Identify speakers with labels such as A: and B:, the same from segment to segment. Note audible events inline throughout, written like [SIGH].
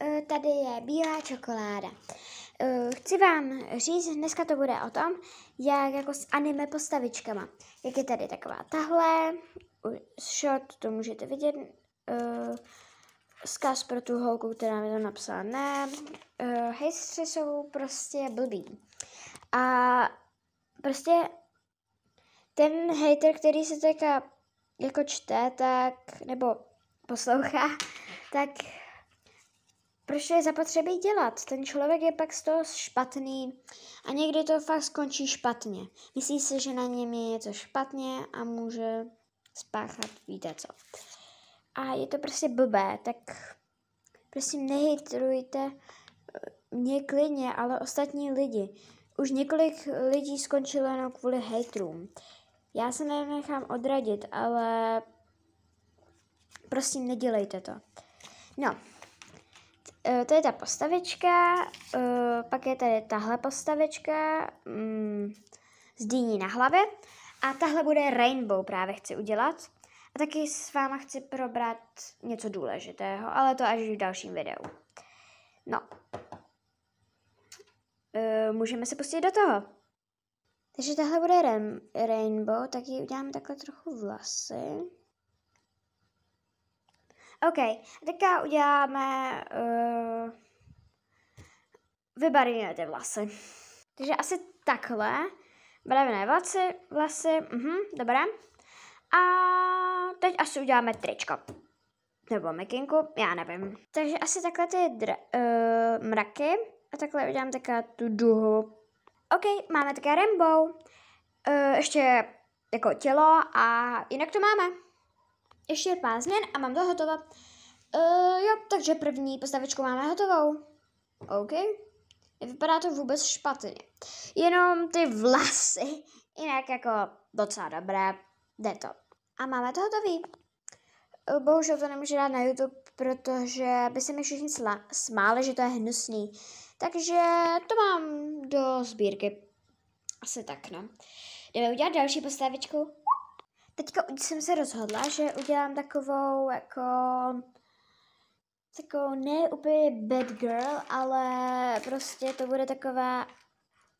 A: eh, tady je bílá čokoláda. Eh, chci vám říct, dneska to bude o tom, jak jako s anime postavičkama. Jak je tady taková tahle, shot, to můžete vidět, uh, zkaz pro tu holku, která mi to napsala, ne, hejstři jsou prostě blbí. A prostě ten hater, který se teďka jako čte, tak, nebo poslouchá, tak proč je zapotřebí dělat? Ten člověk je pak z toho špatný a někdy to fakt skončí špatně. Myslí si, že na něm je něco špatně a může spáchat, víte co. A je to prostě blbé, tak prosím nehejtrujte eh, mě klidně, ale ostatní lidi. Už několik lidí skončilo jenom kvůli hejtrům. Já se nenechám odradit, ale prosím, nedělejte to. No, to je ta postavička, e, pak je tady tahle postavička mm, s dýní na hlavě a tahle bude rainbow právě chci udělat. A taky s váma chci probrat něco důležitého, ale to až v dalším videu. No. E, můžeme se pustit do toho. Takže tahle bude rainbow, tak ji udělám takhle trochu vlasy. OK, teďka uděláme... Uh, vybarvíme ty vlasy. Takže asi takhle. Barevné vlasy, vlasy, mhm, dobré. A teď asi uděláme tričko. Nebo mikinku, já nevím. Takže asi takhle ty uh, mraky. A takhle udělám takhle tu duhu. OK, máme také rainbow. Uh, ještě jako tělo a jinak to máme. Ještě pár změn a mám to hotovo. Uh, jo, takže první postavičku máme hotovou. OK. Vypadá to vůbec špatně. Jenom ty vlasy. Jinak jako docela dobré. Jde to. A máme to hotový. Eh, bohužel to nemůžu dát na YouTube, protože by se mi všichni smáli, že to je hnusný. Takže to mám do sbírky. Asi tak, no. Jdeme udělat další postavičku. Teďka jsem se rozhodla, že udělám takovou jako takovou ne úplně bad girl, ale prostě to bude taková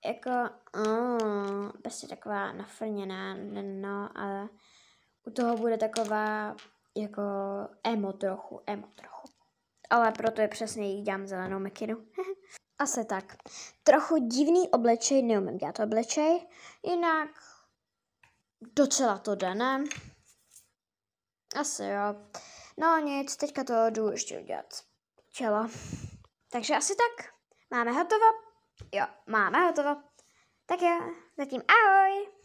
A: jako oh, prostě taková nafrněná, no, ale u toho bude taková jako emo trochu, emo trochu. Ale proto je přesně jí dělám zelenou mekinu. [LAUGHS] Asi tak. Trochu divný oblečej, neumím dělat oblečej, jinak docela to jde, ne? Asi jo. No nic, teďka to jdu ještě udělat. Čelo. Takže asi tak. Máme hotovo? Jo, máme hotovo. Tak jo, zatím ahoj.